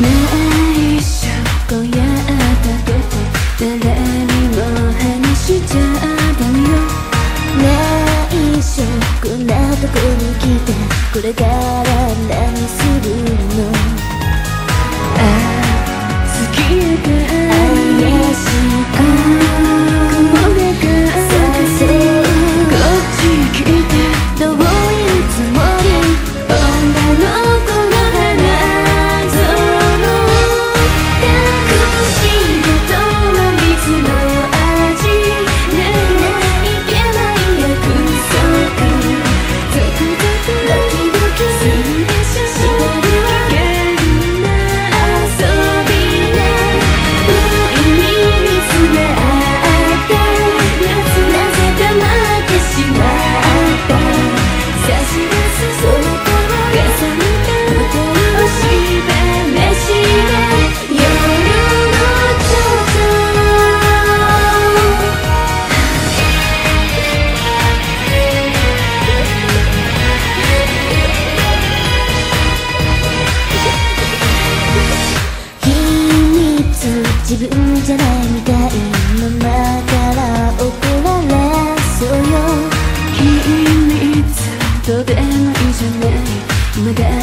内緒小屋だてて誰にも話しちゃダメよ。内緒こんなとこに来てこれからなまで